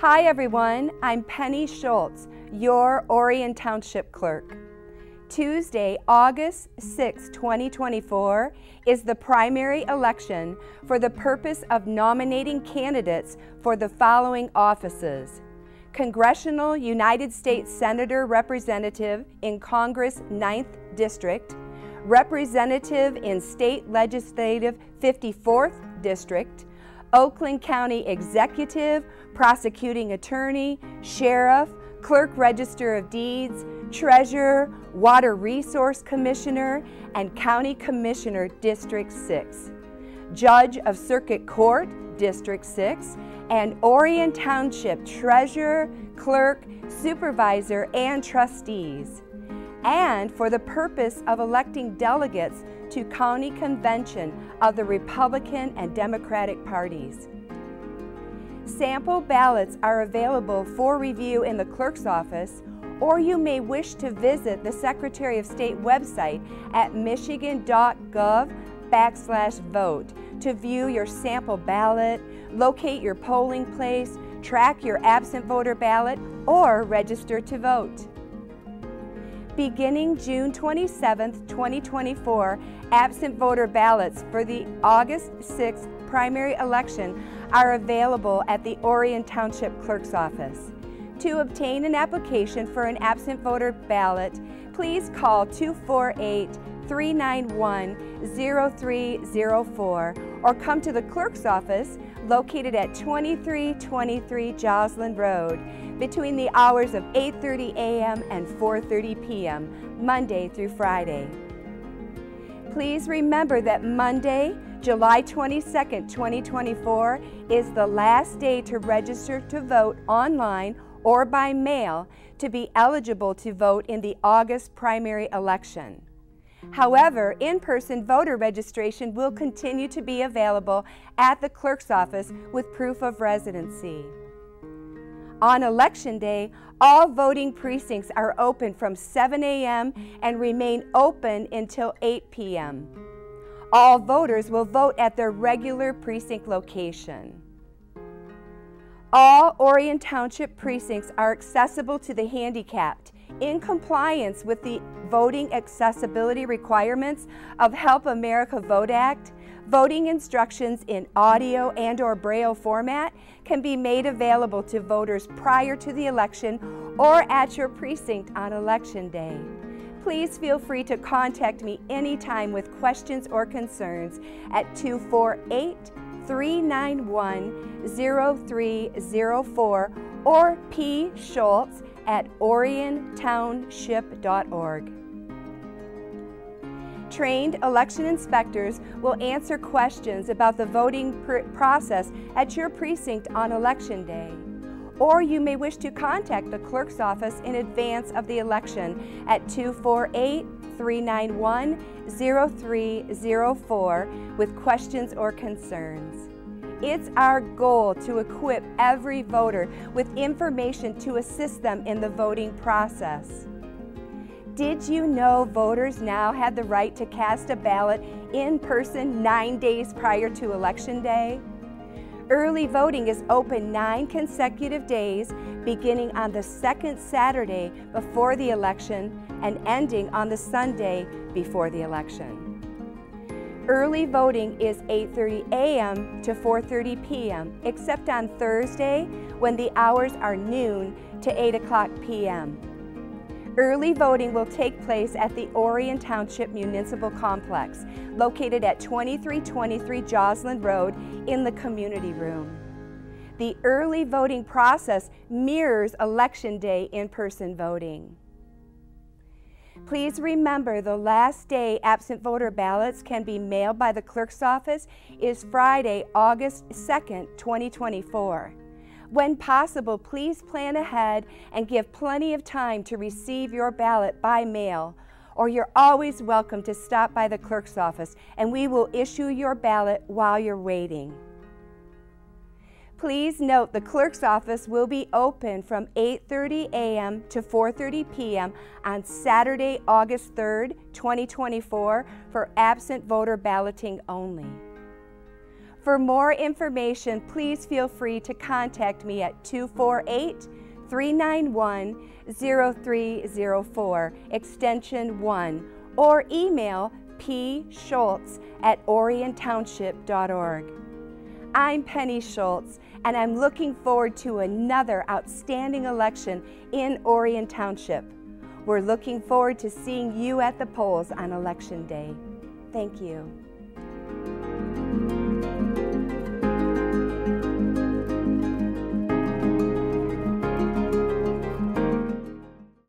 Hi everyone, I'm Penny Shults, your Orion Township Clerk. Tuesday, August 6, 2024 is the primary election for the purpose of nominating candidates for the following offices. Congressional United States Senator Representative in Congress 9th District, Representative in State Legislative 54th District, Oakland County Executive, Prosecuting Attorney, Sheriff, Clerk Register of Deeds, Treasurer, Water Resource Commissioner, and County Commissioner District 6, Judge of Circuit Court District 6, and Orion Township Treasurer, Clerk, Supervisor, and Trustees, and for the purpose of electing delegates to County Convention of the Republican and Democratic parties. Sample ballots are available for review in the clerk's office or you may wish to visit the Secretary of State website at michigan.gov backslash vote to view your sample ballot, locate your polling place, track your absent voter ballot, or register to vote. Beginning June 27, 2024, absent voter ballots for the August 6th primary election are available at the Orion Township Clerk's Office. To obtain an application for an absent voter ballot, please call 248 391 0304 or come to the clerk's office located at 2323 Joslyn Road between the hours of 8:30 a.m. and 4:30 p.m. Monday through Friday. Please remember that Monday, July 22, 2024 is the last day to register to vote online or by mail to be eligible to vote in the August primary election. However, in-person voter registration will continue to be available at the clerk's office with proof of residency. On Election Day, all voting precincts are open from 7 a.m. and remain open until 8 p.m. All voters will vote at their regular precinct location. All Orion Township precincts are accessible to the handicapped in compliance with the voting accessibility requirements of Help America Vote Act. Voting instructions in audio and or braille format can be made available to voters prior to the election or at your precinct on election day. Please feel free to contact me anytime with questions or concerns at 248 391 0304 or P. Shults at oriontownship.org. Trained election inspectors will answer questions about the voting pr process at your precinct on election day. Or you may wish to contact the clerk's office in advance of the election at 248 391 0304 with questions or concerns. It's our goal to equip every voter with information to assist them in the voting process. Did you know voters now have the right to cast a ballot in person nine days prior to Election Day? Early voting is open nine consecutive days, beginning on the second Saturday before the election and ending on the Sunday before the election. Early voting is 8.30 a.m. to 4.30 p.m., except on Thursday when the hours are noon to 8 o'clock p.m. Early voting will take place at the Orion Township Municipal Complex, located at 2323 Joslyn Road in the community room. The early voting process mirrors Election Day in-person voting. Please remember the last day absent voter ballots can be mailed by the clerk's office is Friday, August 2nd, 2024. When possible, please plan ahead and give plenty of time to receive your ballot by mail, or you're always welcome to stop by the clerk's office and we will issue your ballot while you're waiting. Please note the clerk's office will be open from 8.30 a.m. to 4.30 p.m. on Saturday, August 3rd, 2024 for absent voter balloting only. For more information, please feel free to contact me at 248 391 0304, extension 1, or email pshults at oriontownship.org. I'm Penny Shults, and I'm looking forward to another outstanding election in Orion Township. We're looking forward to seeing you at the polls on Election Day. Thank you.